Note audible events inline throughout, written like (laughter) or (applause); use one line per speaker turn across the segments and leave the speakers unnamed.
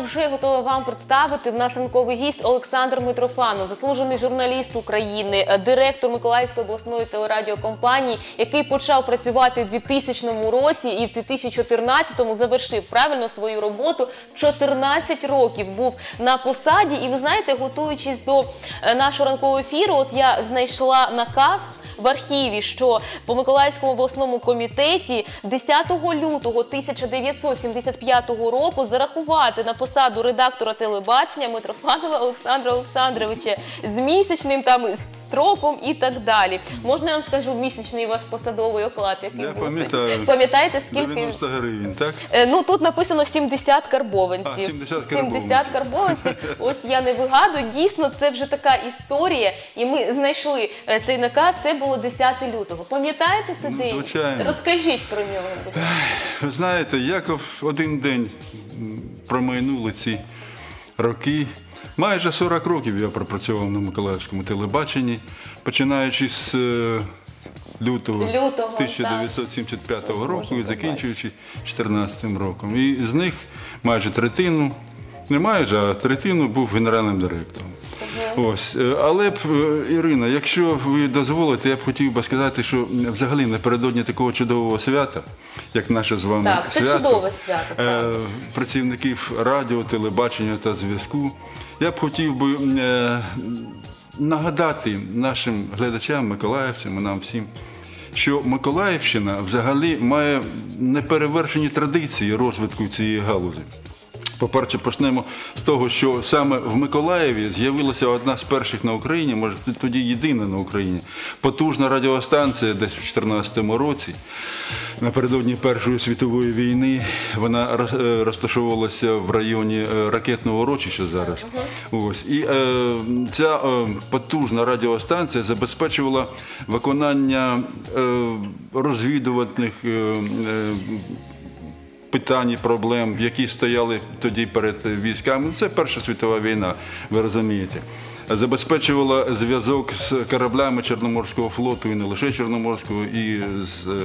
вже готова вам представити. В нас ранковий гість Олександр Митрофанов, заслужений журналіст України, директор Миколаївської обласної телерадіокомпанії, який почав працювати в 2000 році і в 2014-му завершив правильно свою роботу. 14 років був на посаді. І ви знаєте, готуючись до е, нашого ранкового ефіру, от я знайшла наказ в архіві, що по Миколаївському обласному комітеті 10 лютого 1975 року зарахувати на посаду редактора телебачення Митрофанова Олександра Олександровича з місячним там строком і так далі. Можна я вам скажу місячний ваш посадовий оклад, який
Я
був?
пам'ятаю.
Пам'ятаєте, скільки?
90 гривень, так?
Е, Ну тут написано 70 карбованців.
А, 70
70 карбованців. (laughs) Ось я не вигадую. Дійсно, це вже така історія. І ми знайшли е, цей наказ. Це було 10 лютого. Пам'ятаєте цей день?
звичайно.
Розкажіть про нього, будь ласка.
Ви знаєте, Яков один день промайнули ці роки. Майже 40 років я пропрацював на Миколаївському телебаченні, починаючи з е, лютого,
Лютого,
1975
так.
року і закінчуючи 2014 роком. І з них майже третину, не майже, а третину був генеральним директором. Ось, е, але б, е, Ірина, якщо ви дозволите, я б хотів би сказати, що взагалі напередодні такого чудового свята, як наше з вами
Так, це
свято,
чудове свято,
е, працівників радіо, телебачення та зв'язку, я б хотів би е, нагадати нашим глядачам, миколаївцям і нам всім. Що Миколаївщина взагалі має неперевершені традиції розвитку цієї галузі. По-перше, почнемо з того, що саме в Миколаєві з'явилася одна з перших на Україні, може тоді єдина на Україні, потужна радіостанція десь в 2014 році. Напередодні Першої світової війни вона е, розташовувалася в районі е, ракетного урочища зараз. Ось. І е, ця е, потужна радіостанція забезпечувала виконання е, розвідувальних е, е, питань і проблем, які стояли тоді перед військами. Це Перша світова війна, ви розумієте. Забезпечувала зв'язок з кораблями Чорноморського флоту і не лише Чорноморського, і з е,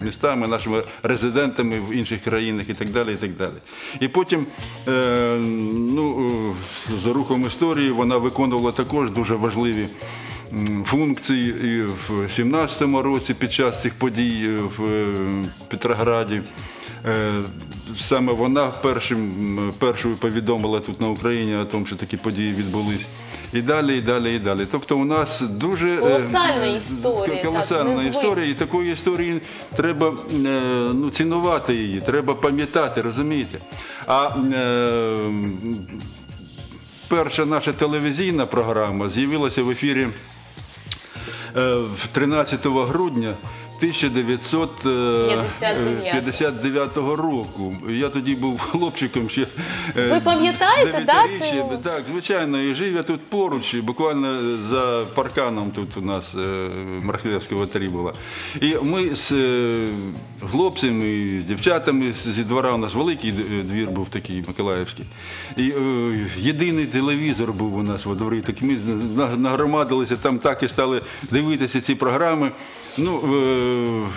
містами, нашими резидентами в інших країнах і так далі. І так далі. І потім, е, ну, за рухом історії, вона виконувала також дуже важливі функції і в 17-му році під час цих подій в е, Петрограді. Е, Саме вона першим, першою повідомила тут на Україні о тому, що такі події відбулись. І далі, і далі, і далі. Тобто у нас дуже е,
Колосальна історія,
колосальна історія, і такої історії треба е, ну, цінувати її, треба пам'ятати, розумієте? А е, перша наша телевізійна програма з'явилася в ефірі е, 13 грудня 1959 року. Я тоді був (laughs) хлопчиком ще. е,
Ви пам'ятаєте, да,
дев'ятиріччя. Так, звичайно, і жив я тут поруч, буквально за парканом тут у нас е, Мархлевська ватарі була. І ми з е, хлопцями, з дівчатами зі двора, у нас великий двір був такий Миколаївський. І е, єдиний телевізор був у нас во дворі. Так ми на- нагромадилися там так і стали дивитися ці програми. Ну,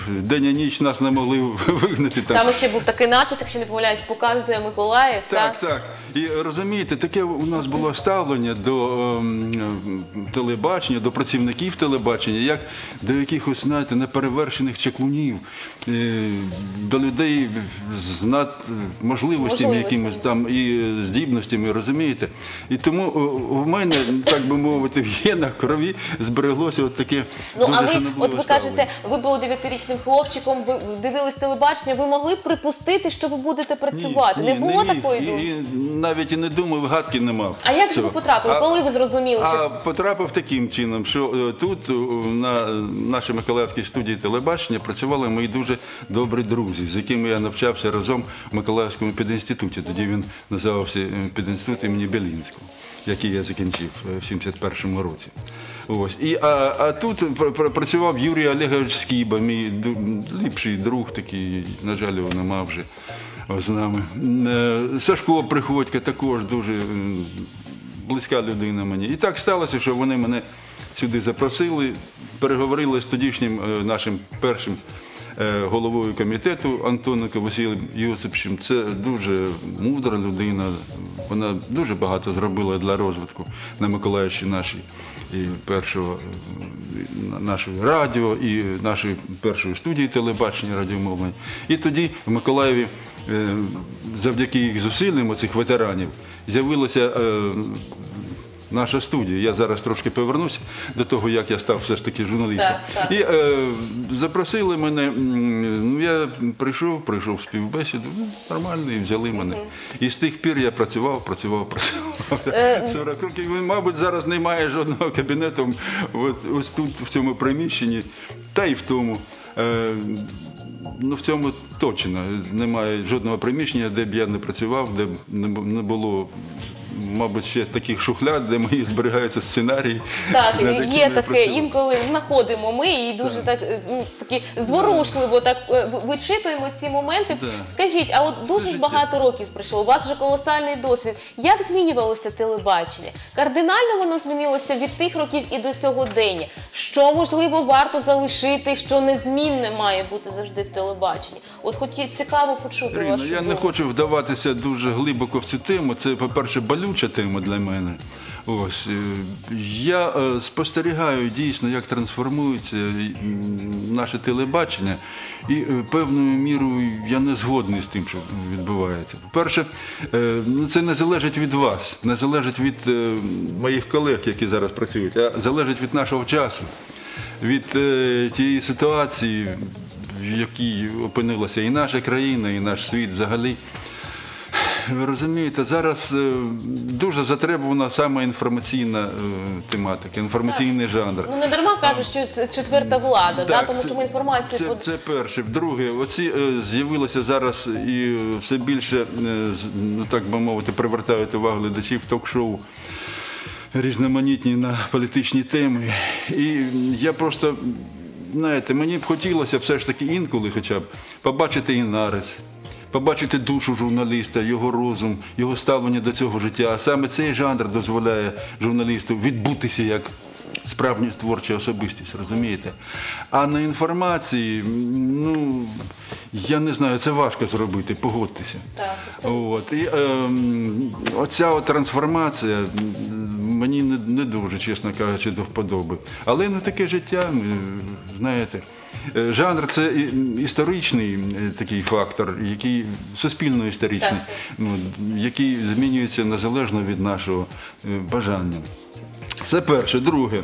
е, день і ніч нас не могли (laughs) вигнати. Там.
Там ще був такий надпис, якщо не помиляюсь, показує Миколаїв.
Так, так. І розумієте, таке у нас було ставлення до ем, телебачення, до працівників телебачення, як до якихось, знаєте, неперевершених чеклунів, е, до людей з надможливостями,
Можливостями.
якимись там і здібностями, розумієте? І тому о, у мене, так би мовити, (laughs) в генах крові збереглося от таке.
Ну
дуже
а ви, от ви
ставлення.
Кажете, ви були дев'ятирічним хлопчиком, ви дивились телебачення, ви могли припустити, що ви будете працювати.
Ні,
не було такої
І-
думки?
і навіть і не думав, гадки не мав.
А як же ви потрапили?
А-
Коли ви зрозуміли,
А
що
потрапив таким чином, що е, тут е, на нашій Миколаївській студії телебачення працювали мої дуже добрі друзі, з якими я навчався разом в Миколаївському пединституті. Тоді він називався е, пединститут імені Белінського, який я закінчив е, в 71-му році. Ось. І, а, а тут пр- пр- працював Юрій Олегович Скіба, мій ліпший друг такий, на жаль, його нема вже з нами. Е, Сашко Приходько також дуже близька людина мені. І так сталося, що вони мене сюди запросили, переговорили з тодішнім е, нашим першим е, головою комітету Антоником Василем Йосипчем. Це дуже мудра людина. Вона дуже багато зробила для розвитку на Миколаївщині нашій і першого е, нашої радіо, і нашої першої студії телебачення радіомовлення. І тоді в Миколаєві, е, завдяки їх зусиллям, оцих ветеранів, з'явилася е, наша студія. Я зараз трошки повернуся до того, як я став все ж таки журналістом.
Так, так.
І е, запросили мене. м, Я прийшов, прийшов в співбесіду, ну, нормально, і взяли мене. І з тих пір я працював, працював, працював.
Е,
40 років. Мабуть, зараз немає жодного кабінету от, ось тут, в цьому приміщенні, та й в тому. Е, Ну, в цьому точно немає жодного приміщення, де б я не працював, де б не було, мабуть, ще таких шухляд, де мої зберігаються сценарії.
Так,
над якими
є
я
таке,
працював.
інколи знаходимо ми і дуже так е, ну, зворушливо так е, ви- вичитуємо ці моменти.
Да.
Скажіть, а от дуже ж
життя.
багато років пройшло. У вас вже колосальний досвід. Як змінювалося телебачення? Кардинально воно змінилося від тих років і до сьогодення. Що можливо варто залишити, що незмінне має бути завжди в телебаченні? От хоті цікаво почути
Ірина,
вашу
я не
думку.
хочу вдаватися дуже глибоко в цю тему. Це, по-перше, болюча тема для мене. Ось е, я е, спостерігаю дійсно, як трансформується наше телебачення, і е, певною мірою я не згодний з тим, що відбувається. По-перше, е, ну, це не залежить від вас, не залежить від е, моїх колег, які зараз працюють, а залежить від нашого часу, від е, тієї ситуації, в якій опинилася і наша країна, і наш світ взагалі. Ви розумієте, зараз е, дуже затребувана саме інформаційна е, тематика, інформаційний жанр.
Ну не дарма кажуть, що це четверта влада, да? Тому що ми інформацію
це,
под-
це перше. Друге, оці е, з'явилося зараз і все більше, ну так би мовити, привертають увагу глядачів ток-шоу різноманітні на політичні теми. І я просто, знаєте, мені б хотілося все ж таки інколи хоча б побачити і нарис. Побачити душу журналіста, його розум, його ставлення до цього життя. А саме цей жанр дозволяє журналісту відбутися як справжня творча особистість, розумієте? А на інформації, ну я не знаю, це важко зробити, погодьтеся.
Так.
От, і ем, оця от трансформація мені не, не дуже, чесно кажучи, до вподоби. Але ну таке життя, знаєте. Е, Жанр це історичний е, такий фактор, який суспільно-історичний, ну, який змінюється незалежно від нашого е, бажання. Це перше. Друге.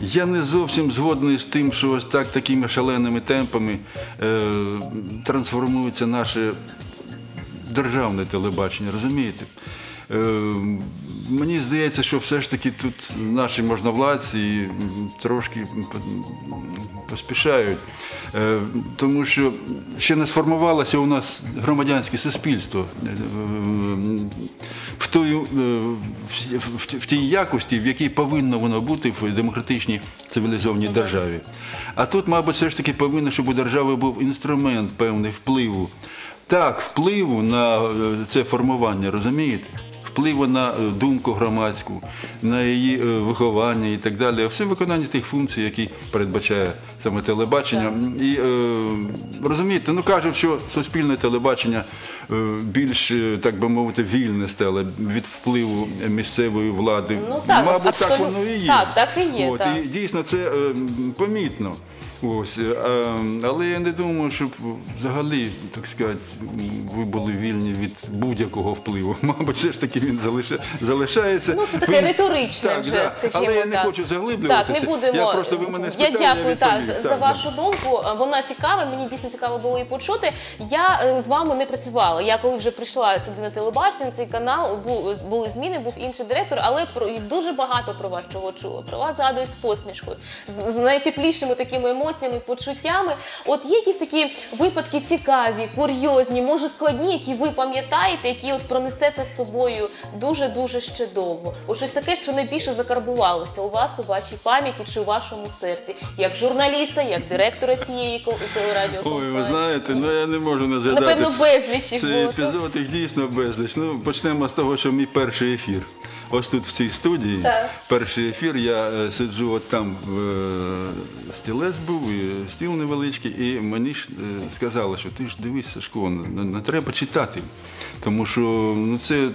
Я не зовсім згодний з тим, що ось так такими шаленими темпами е, трансформується наше державне телебачення, розумієте? Е, мені здається, що все ж таки тут наші можновладці трошки поспішають, Е, тому що ще не сформувалося у нас громадянське суспільство е, в, тою, е, в, тій якості, в якій повинно воно бути в демократичній цивілізованій державі. А тут, мабуть, все ж таки повинно, щоб у держави був інструмент певний впливу. Так, впливу на це формування, розумієте? Впливу на е, думку громадську, на її е, виховання і так далі. Все виконання тих функцій, які передбачає саме телебачення. І е, розумієте, ну кажуть, що суспільне телебачення більш, так би мовити, вільне стало від впливу місцевої влади.
Ну, так,
Мабуть, так воно і є.
Так, так і є,
От,
так.
І дійсно це помітно. Ось, е, але я не думаю, щоб взагалі, так сказати, ви були вільні від будь-якого впливу. (laughs) Мабуть, все ж таки він залиша- залишається.
Ну, це таке риторичне
Так,
вже,
да.
скажімо
Але я не
так.
хочу заглиблюватися.
Так, не будемо.
Я просто ви мене
я
спитали,
дякую так,
відповів.
за, за
да.
вашу думку. Вона цікава, мені дійсно цікаво було її почути. Я е, з вами не працювала. Я коли вже прийшла сюди на телебачення, цей канал, бу- були зміни, був інший директор, але про дуже багато про вас чого чула. Про вас згадують з посмішкою, з, з найтеплішими такими емоціями, почуттями. От є якісь такі випадки цікаві, курйозні, може складні, які ви пам'ятаєте, які от пронесете з собою дуже дуже ще довго. От щось таке, що найбільше закарбувалося у вас, у вашій пам'яті чи у вашому серці, як журналіста, як директора цієї ко-
Ой, ви знаєте, ну я не можу не згадати.
Напевно, безліч їх було.
епізод їх дійсно безліч. Ну, почнемо з того, що мій перший ефір. Ось тут в цій студії,
Так.
перший ефір, я е, сиджу от там, е, стілець був, і стіл невеличкий, і мені ж е, сказали, що ти ж дивись, Сашко, не, не треба читати, тому що ну, це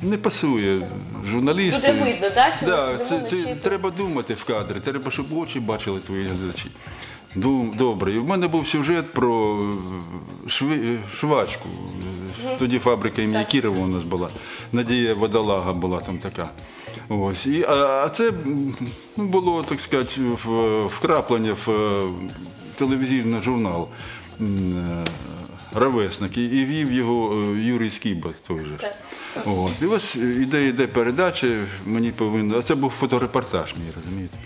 не пасує журналісту.
Буде видно, що
да,
сидимо,
це,
не
це треба думати в кадрі, треба, щоб очі бачили твої глядачі. Добре. І в мене був сюжет про шви, швачку. Тоді фабрика імені Кірова у нас була. Надія Водолага була там така. Ось. І, а, а це ну, було, так сказати, вкраплення в е, телевізійний журнал е, Ровесник. І, і вів його е, Юрій Скіба той же. От. І ось іде, йде передача, мені повинно. А це був фоторепортаж, мій розумієте.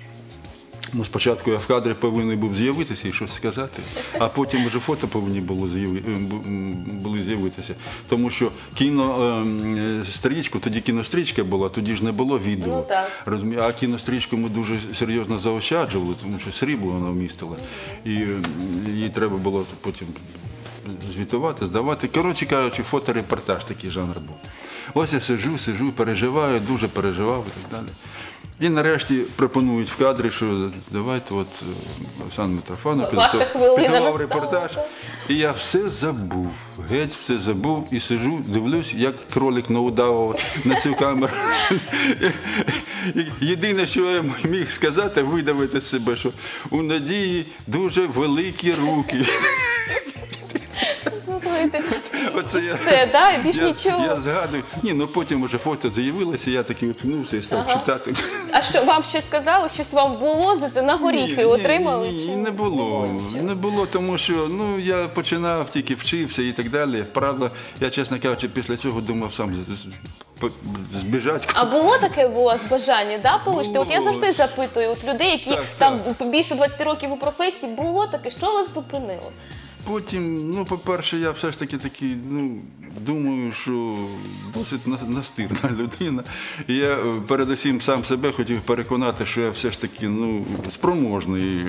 Ну, спочатку я в кадрі повинен був з'явитися і щось сказати, а потім вже фото повинні було е, були з'явитися. Тому що кінострічку, тоді кінострічка була, тоді ж не було відео.
Ну,
А кінострічку ми дуже серйозно заощаджували, тому що срібло вона вмістила. І е, її треба було потім звітувати, здавати. Коротше кажучи, фоторепортаж такий жанр був. Ось я сиджу, сиджу, переживаю, дуже переживав і так далі. І нарешті пропонують в кадрі, що давайте от е, Олександр Митрофанов підготував репортаж. І я все забув, геть все забув і сиджу, дивлюсь, як кролик наудавав на цю камеру. (laughs) Єдине, що я міг сказати, видавити себе, що у Надії дуже великі руки. Оце я-
все, да, більш
я,
нічого.
Я згадую. Ні, ну потім вже фото з'явилося, я такий утнувся і став читати.
А що вам щось сказали? Щось вам було за це на горіхи отримали?
Ні,
чи
ні, не було. Не було, тому що ну я починав, тільки вчився і так далі. Правда, я, чесно кажучи, після цього думав сам з- з- збіжати.
А було таке у вас бажання, да, полишити? От я завжди запитую от людей, які
Так,
там більше 20 років у професії, було таке, що вас зупинило?
Потім, ну, по-перше, я все ж таки такий, ну, думаю, що досить настирна (laughs) людина. І я е, передусім сам себе хотів переконати, що я все ж таки ну, спроможний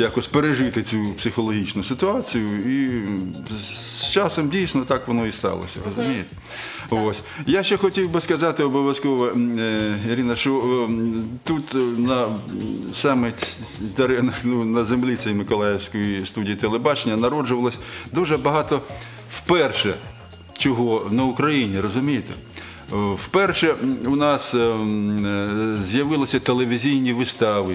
якось пережити цю психологічну ситуацію. І з часом дійсно так воно і сталося, розумієте? Ось. Я ще хотів би сказати обов'язково, е, Ірина, що тут е, на саме теренах, ну, на землі цієї Миколаївської студії телебачення народжувалось дуже багато вперше чого на Україні, розумієте? Вперше у нас е, м, е, з'явилися телевізійні вистави,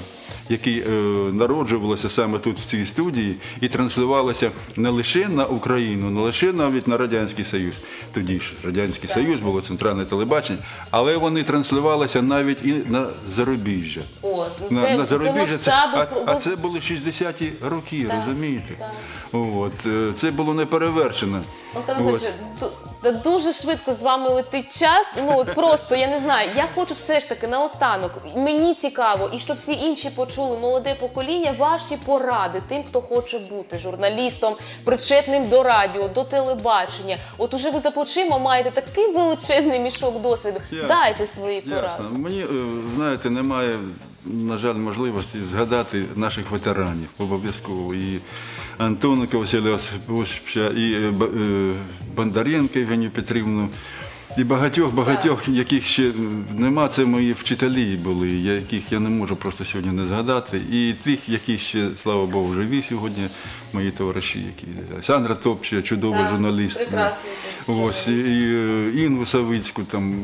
які е, народжувалися саме тут, в цій студії, і транслювалися не лише на Україну, не лише навіть на Радянський Союз. Тоді ж Радянський Союз було центральне телебачення, але вони транслювалися навіть і на зарубіжжя.
О, ну це, це масштаби.
а, це були 60-ті роки,
Так,
розумієте?
так.
От, е, це було неперевершено.
Олександр
От.
Дуже швидко з вами летить час. Ну от просто я не знаю. Я хочу все ж таки наостанок. Мені цікаво, і щоб всі інші почули молоде покоління, ваші поради тим, хто хоче бути журналістом, причетним до радіо, до телебачення. От уже ви за плечима маєте такий величезний мішок досвіду.
Ясно.
Дайте свої поради.
Ясно. Мені, е, знаєте, немає, на жаль, можливості згадати наших ветеранів обов'язково. І Антоника Василя Осиповича, і е, Бондаренка Євгенію Петрівну, і багатьох, багатьох, яких ще нема, це мої вчителі були, яких я не можу просто сьогодні не згадати. І тих, які ще, слава Богу, живі сьогодні, мої товариші, які Олександра Топча, чудовий
Так,
журналіст.
прекрасний
Ось, і, і е, Інву Савицьку, там,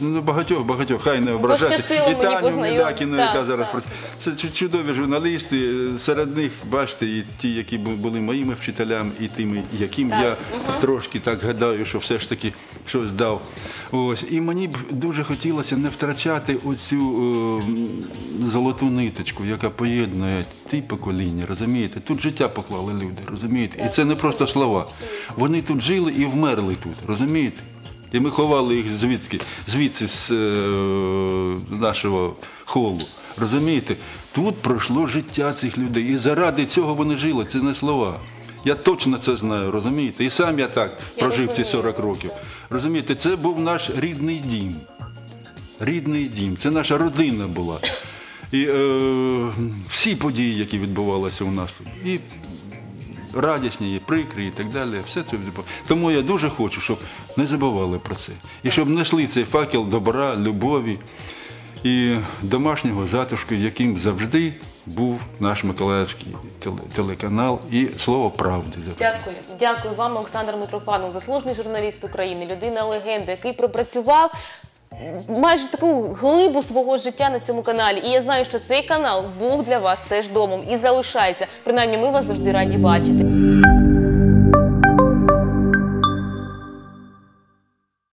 ну, багатьох, багатьох, хай не ображати.
пощастило
І Таню. Мілякіну,
Так,
яка зараз
так.
працює. Це чудові журналісти. Серед них, бачите, і ті, які були моїми вчителями, і тими, яким
Так,
я трошки так гадаю, що все ж таки щось дав. Ось. І мені б дуже хотілося не втрачати оцю е, золоту ниточку, яка поєднує ті покоління, розумієте? Тут життя поклали люди, розумієте? І це не просто слова. Вони тут жили і вмерли тут, розумієте? І ми ховали їх звідки, звідси з е, нашого холу. Розумієте? Тут пройшло життя цих людей. І заради цього вони жили, це не слова. Я точно це знаю, розумієте? І сам я так прожив ці 40 років. Розумієте, це був наш рідний дім. Рідний дім. Це наша родина була. І е, всі події, які відбувалися у нас. І радісні, є прикрі і так далі. Все це тому я дуже хочу, щоб не забували про це. І щоб знайшли цей факел добра, любові і домашнього затишку, яким завжди був наш Миколаївський теле- телеканал і слово правди.
Дякую.
Дякую вам, Олександр Митрофанов, заслужений журналіст України, людина легенда, який пропрацював майже таку глибу свого життя на цьому каналі. І я знаю, що цей канал був для вас теж домом і залишається. Принаймні, ми вас завжди раді бачити.